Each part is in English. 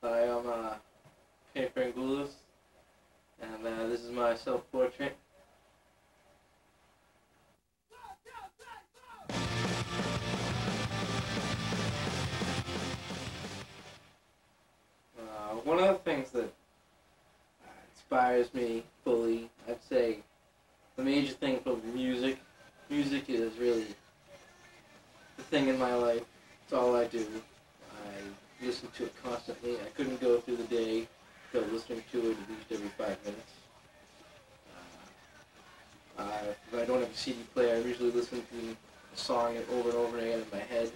Hi, I'm uh, Kenny Frangules, and uh, this is my self-portrait. Uh, one of the things that inspires me fully, I'd say, the major thing for music, music is really the thing in my life. It's all I do. I listen to it constantly. I couldn't go through the day without listening to it at least every five minutes. Uh, if I don't have a CD player, I usually listen to a song over and over again in my head.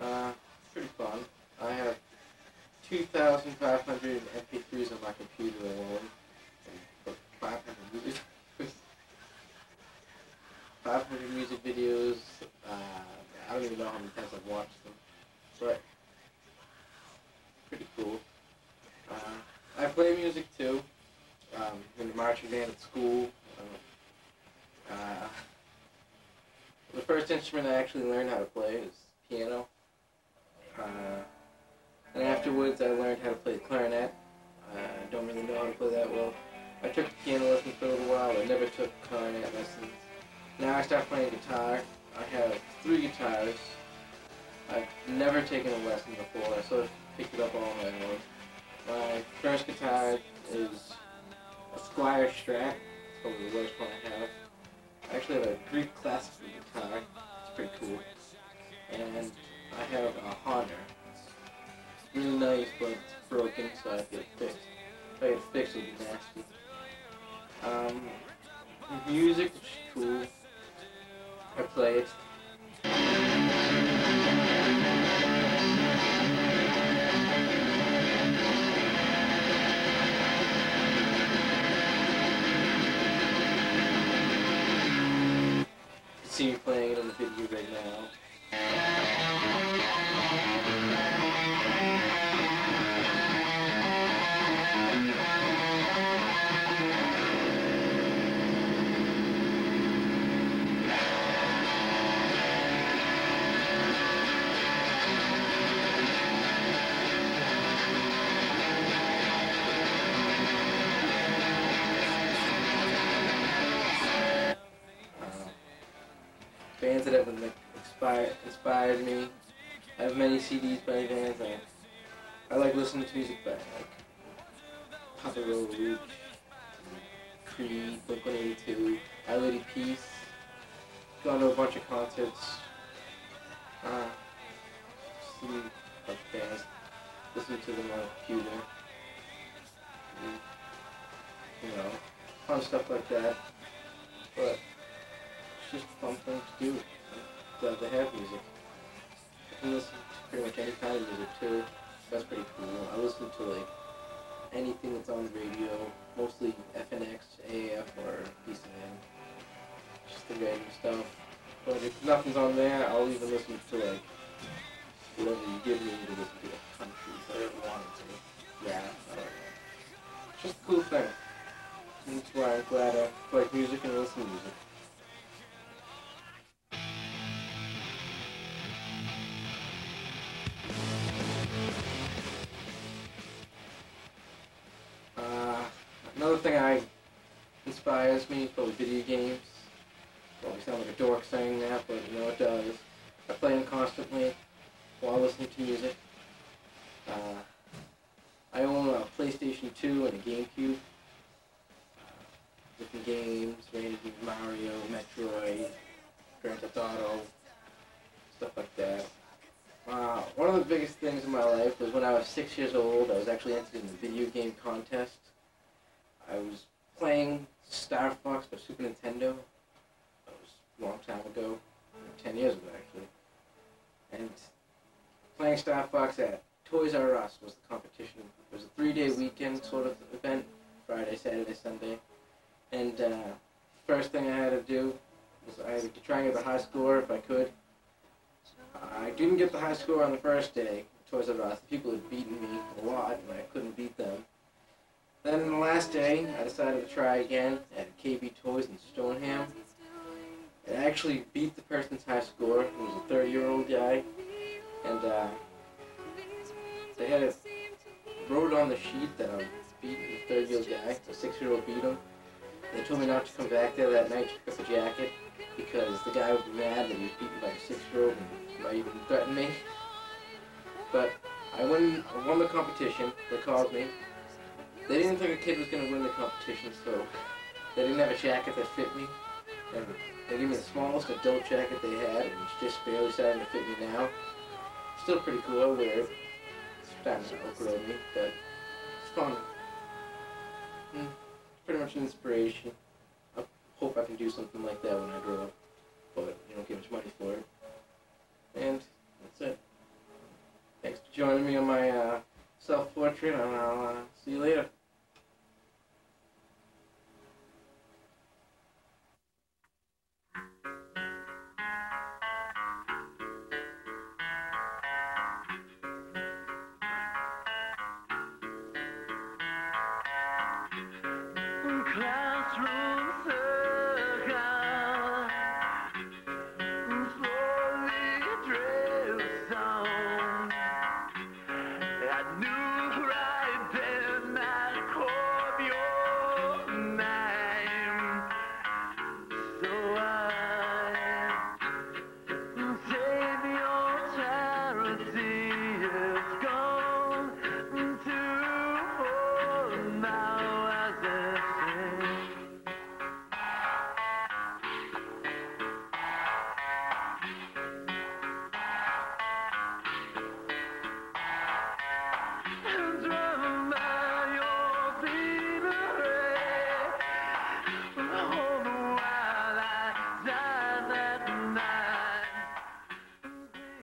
Uh, pretty fun. I have 2,500 MP3s on my computer alone. And 500 music 500 music videos. Uh, I don't even know how many times I've watched them. But, pretty cool. Uh, I play music too. Um, in the marching band at school. Uh, uh, the first instrument I actually learned how to play is piano. Uh, and afterwards I learned how to play clarinet. Uh, I don't really know how to play that well. I took piano lessons for a little while. I never took clarinet lessons. Now I start playing guitar. I have three guitars. I've never taken a lesson before. I sort of picked it up all on my own. My first guitar is a Squier Strat. It's probably the worst one I have. I actually have a Greek classical guitar. It's pretty cool. And I have a Hohner. It's really nice, but it's broken, so I have to get it fixed. If I get it fixed, it'll be nasty. Um, music, which is cool. I play it. See me playing it on the video right now. Bands that have like, inspired, inspired me. I have many CDs by bands. I, I like listening to music by like Papa Roach, Creed, Blink-182, I Lady Peace. Gone to a bunch of concerts. Uh, seen a bunch of bands. Listening to them on a computer. And, you know, fun stuff like that. But just fun thing to do. Glad to have music. I can listen to pretty much any kind of music too. That's pretty cool. I listen to like anything that's on the radio, mostly FNX, AAF, or BCN. Just the random stuff. But if nothing's on there, I'll even listen to like whatever you give me to listen to, like country, if I wanted to. Yeah, I don't know. Just a cool thing. That's why I'm glad I like music and listen to music. Another thing I inspires me is probably video games. Probably sound like a dork saying that, but you know it does. I play them constantly while listening to music. Uh, I own a PlayStation 2 and a GameCube. Uh, different games, ranging Mario, Metroid, Grand Theft Auto, stuff like that. Uh, one of the biggest things in my life was when I was six years old. I was actually entered in the video game contest. Playing Star Fox for Super Nintendo. That was a long time ago, ten years ago actually. And playing Star Fox at Toys R Us was the competition. It was a three-day weekend sort of event, Friday, Saturday, Sunday. And uh, first thing I had to do was I had to try and get the high score if I could. I didn't get the high score on the first day, Toys R Us. The people had beaten me a lot, and I couldn't beat them. Then the last day, I decided to try again at KB Toys in Stoneham. I actually beat the person's high score. It was a 30-year-old guy, and uh, they had it wrote on the sheet that I'm beating the 30-year-old guy, the six year old beat him. They told me not to come back there that night to pick up a jacket because the guy would be mad that he was beaten by a six year old and might even threaten me. But I won, I won the competition. They called me. They didn't think a kid was going to win the competition, so they didn't have a jacket that fit me. And they gave me the smallest adult jacket they had, and it's just barely starting to fit me now. Still pretty cool. I wear it. It's starting to outgrow me, but it's fun. Mm, pretty much an inspiration. I hope I can do something like that when I grow up, but you don't get much money for it. And that's it. Thanks for joining me on my uh, self portrait, and I'll uh, see you later. cloud.